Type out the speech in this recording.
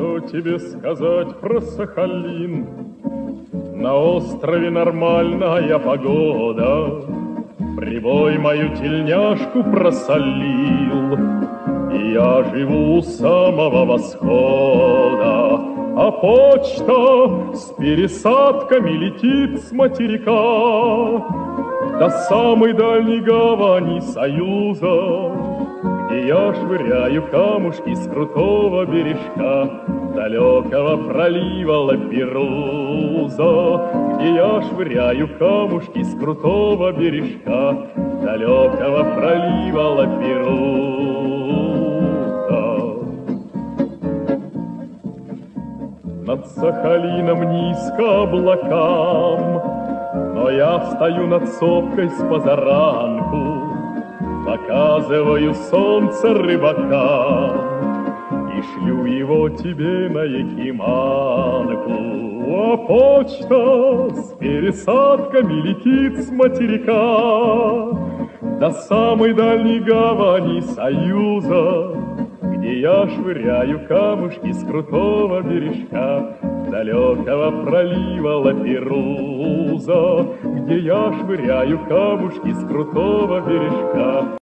Что тебе сказать про Сахалин? На острове нормальная погода, Прибой мою тельняшку просолил, И я живу у самого восхода, А почта с пересадками летит с материка. До самой дальней гавани Союза, я швыряю камушки с крутого бережка Далекого пролива Лаперуза, Где я швыряю камушки с крутого бережка Далекого пролива Лаперуза. Над Сахалином низко облакам, Но я встаю над сопкой с позаранку, Показываю солнце рыбакам И шлю его тебе на Якиманку. А почта с пересадками летит с материка До самой дальней гавани Союза, Где я швыряю камушки с крутого бережка Далекого пролива Лаперуза, Где я швыряю камушки с крутого бережка